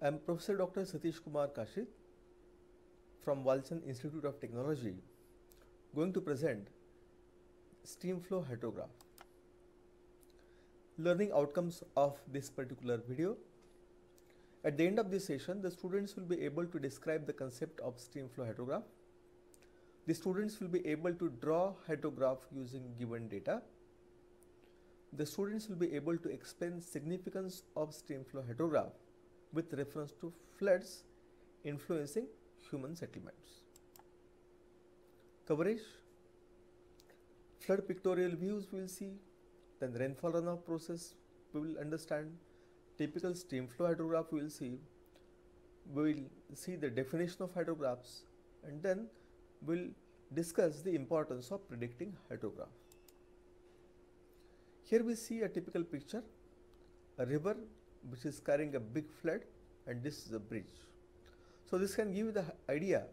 I am Professor Dr. Satish Kumar Kashid from Walchand Institute of Technology going to present stream flow hydrograph. Learning outcomes of this particular video. At the end of this session, the students will be able to describe the concept of stream flow hydrograph. The students will be able to draw hydrograph using given data. The students will be able to explain significance of stream flow hydrograph with reference to floods influencing human settlements. Coverage Flood pictorial views we will see, then rainfall runoff process we will understand, typical stream flow hydrograph we will see, we will see the definition of hydrographs and then we will discuss the importance of predicting hydrograph. Here we see a typical picture, a river which is carrying a big flood and this is a bridge. So this can give you the idea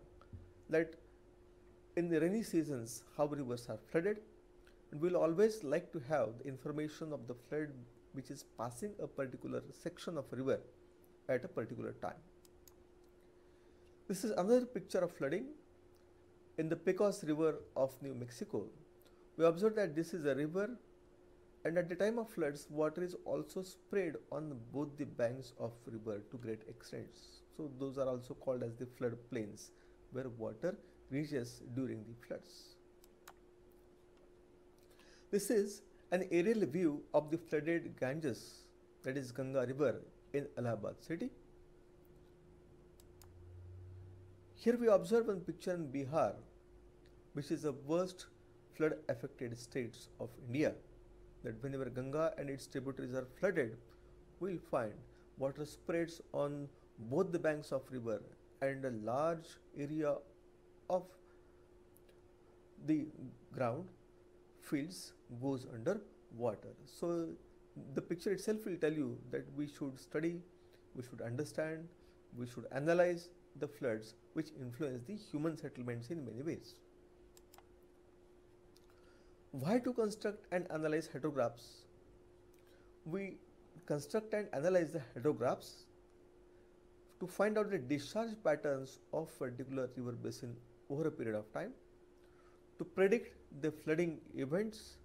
that in the rainy seasons how rivers are flooded and we will always like to have the information of the flood which is passing a particular section of river at a particular time. This is another picture of flooding in the Pecos River of New Mexico. We observe that this is a river and at the time of floods water is also sprayed on both the banks of river to great extents. So those are also called as the flood plains where water reaches during the floods. This is an aerial view of the flooded ganges that is ganga river in allahabad city. Here we observe one picture in bihar which is the worst flood affected states of india that whenever Ganga and its tributaries are flooded, we will find water spreads on both the banks of river and a large area of the ground fields goes under water. So the picture itself will tell you that we should study, we should understand, we should analyze the floods which influence the human settlements in many ways. Why to construct and analyze hydrographs? We construct and analyze the hydrographs to find out the discharge patterns of a particular river basin over a period of time, to predict the flooding events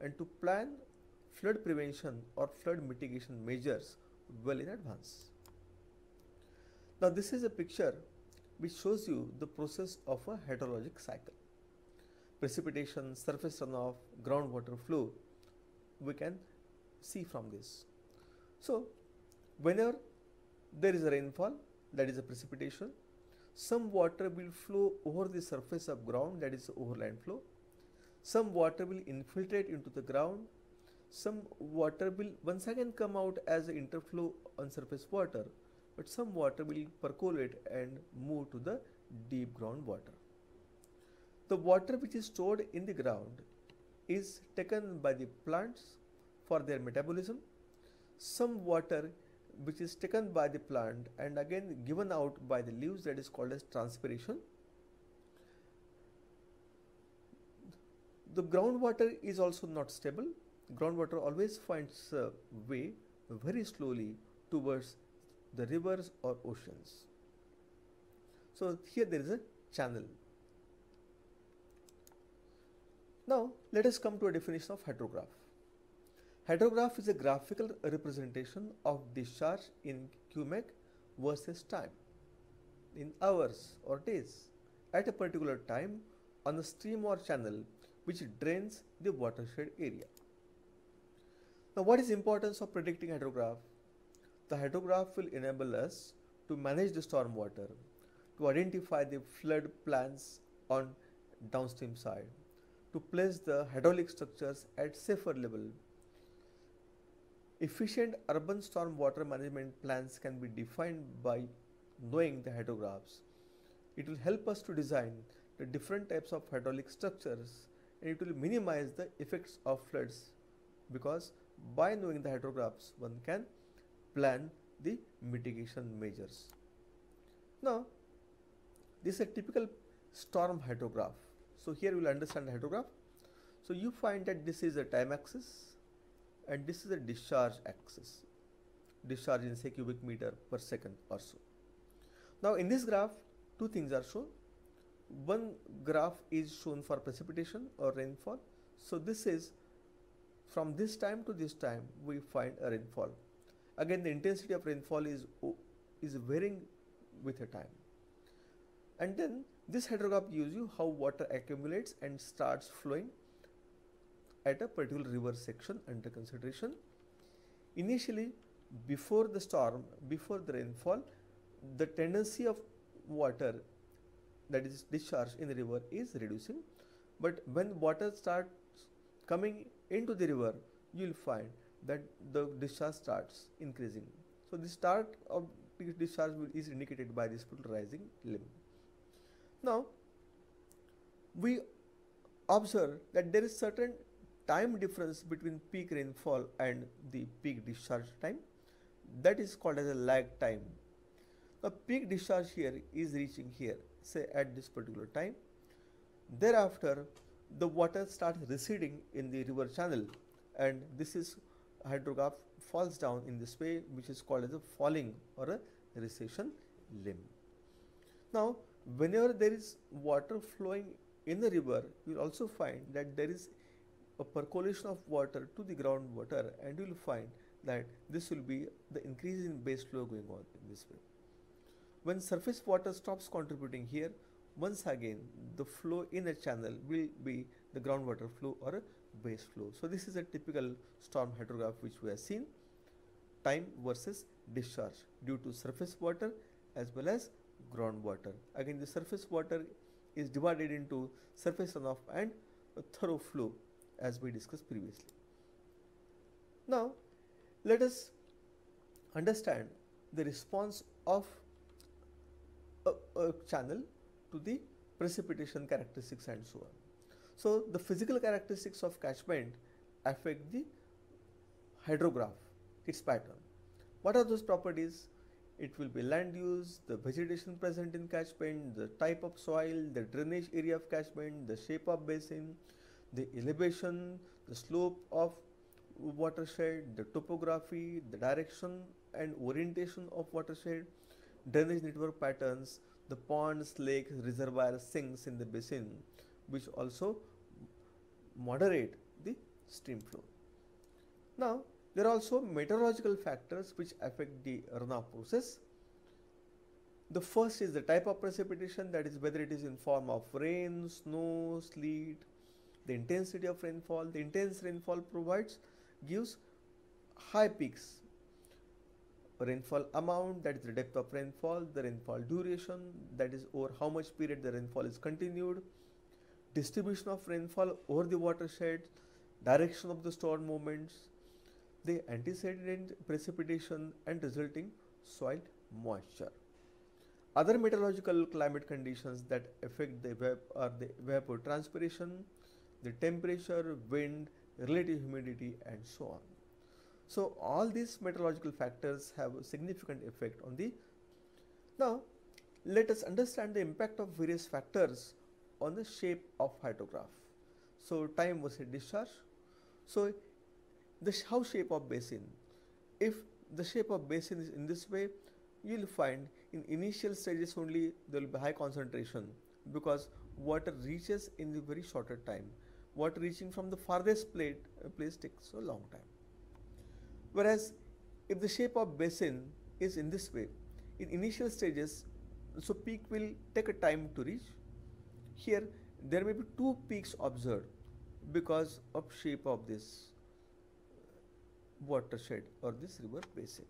and to plan flood prevention or flood mitigation measures well in advance. Now this is a picture which shows you the process of a hydrologic cycle precipitation, surface runoff, groundwater flow we can see from this. So, whenever there is a rainfall that is a precipitation, some water will flow over the surface of ground that is overland flow, some water will infiltrate into the ground, some water will once again come out as interflow on surface water, but some water will percolate and move to the deep groundwater. The water which is stored in the ground is taken by the plants for their metabolism. Some water which is taken by the plant and again given out by the leaves that is called as transpiration. The groundwater is also not stable. Groundwater always finds a way very slowly towards the rivers or oceans. So here there is a channel now let us come to a definition of hydrograph. Hydrograph is a graphical representation of discharge in cubic versus time in hours or days at a particular time on a stream or channel which drains the watershed area. Now what is importance of predicting hydrograph? The hydrograph will enable us to manage the storm water, to identify the flood plains on downstream side, to place the hydraulic structures at safer level. Efficient urban storm water management plans can be defined by knowing the hydrographs. It will help us to design the different types of hydraulic structures and it will minimize the effects of floods because by knowing the hydrographs one can plan the mitigation measures. Now this is a typical storm hydrograph. So here we will understand the hydrograph. So you find that this is a time axis and this is a discharge axis. discharge in say cubic meter per second or so. Now in this graph, two things are shown. One graph is shown for precipitation or rainfall. So this is from this time to this time we find a rainfall. Again the intensity of rainfall is, is varying with a time. And then this hydrograph gives you how water accumulates and starts flowing at a particular river section under consideration. Initially, before the storm, before the rainfall, the tendency of water that is discharged in the river is reducing. But when water starts coming into the river, you will find that the discharge starts increasing. So the start of discharge is indicated by this rising limb. Now, we observe that there is certain time difference between peak rainfall and the peak discharge time that is called as a lag time. The peak discharge here is reaching here say at this particular time. Thereafter the water starts receding in the river channel and this is hydrograph falls down in this way which is called as a falling or a recession limb. Now whenever there is water flowing in the river you will also find that there is a percolation of water to the groundwater and you will find that this will be the increase in base flow going on in this way. When surface water stops contributing here, once again the flow in a channel will be the groundwater flow or base flow. So this is a typical storm hydrograph which we have seen time versus discharge due to surface water as well as groundwater. Again the surface water is divided into surface runoff and through flow as we discussed previously. Now let us understand the response of a, a channel to the precipitation characteristics and so on. So the physical characteristics of catchment affect the hydrograph, its pattern. What are those properties? It will be land use, the vegetation present in catchment, the type of soil, the drainage area of catchment, the shape of basin, the elevation, the slope of watershed, the topography, the direction and orientation of watershed, drainage network patterns, the ponds, lakes, reservoirs, sinks in the basin, which also moderate the stream flow. Now, there are also meteorological factors which affect the runoff process. The first is the type of precipitation that is whether it is in form of rain, snow, sleet, the intensity of rainfall. The intense rainfall provides gives high peaks rainfall amount that is the depth of rainfall the rainfall duration that is over how much period the rainfall is continued distribution of rainfall over the watershed direction of the storm movements the antecedent precipitation and resulting soil moisture other meteorological climate conditions that affect the evap are the evapotranspiration the temperature wind relative humidity and so on so all these meteorological factors have a significant effect on the. Now let us understand the impact of various factors on the shape of hydrograph. So time versus discharge. So the how shape of basin. If the shape of basin is in this way, you will find in initial stages only there will be high concentration because water reaches in the very shorter time. Water reaching from the farthest plate, uh, place takes a long time. Whereas if the shape of basin is in this way, in initial stages, so peak will take a time to reach. Here there may be two peaks observed because of shape of this watershed or this river basin.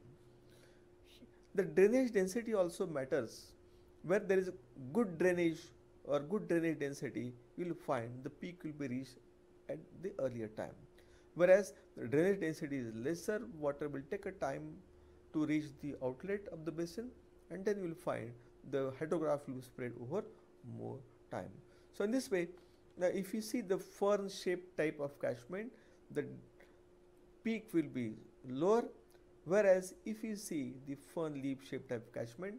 The drainage density also matters. Where there is good drainage or good drainage density, you will find the peak will be reached at the earlier time whereas the drainage density is lesser water will take a time to reach the outlet of the basin and then you will find the hydrograph will spread over more time. So in this way now if you see the fern shaped type of catchment the peak will be lower whereas if you see the fern leaf shaped type catchment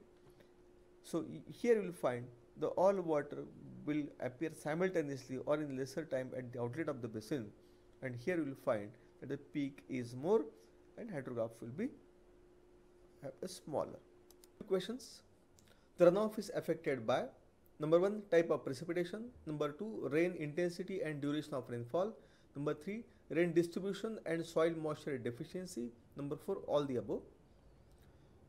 so here you will find the all water will appear simultaneously or in lesser time at the outlet of the basin and here you will find that the peak is more and hydrograph will be a smaller. Questions. The runoff is affected by number one type of precipitation, number two rain intensity and duration of rainfall, number three rain distribution and soil moisture deficiency, number four all the above.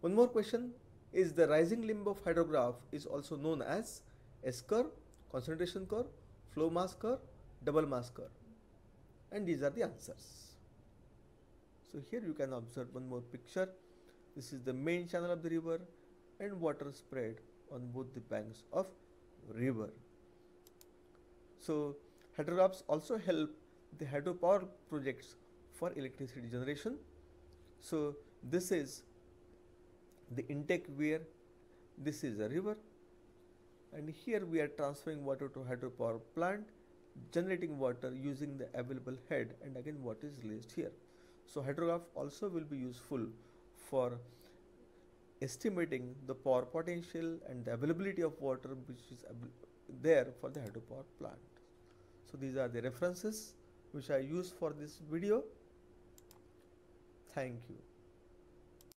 One more question is the rising limb of hydrograph is also known as S curve, concentration curve, flow mass curve, double mass curve and these are the answers. So here you can observe one more picture. This is the main channel of the river and water spread on both the banks of river. So hydrographs also help the hydropower projects for electricity generation. So this is the intake where this is a river and here we are transferring water to hydropower plant generating water using the available head and again what is released here. So hydrograph also will be useful for estimating the power potential and the availability of water which is there for the hydropower plant. So these are the references which I use for this video. Thank you.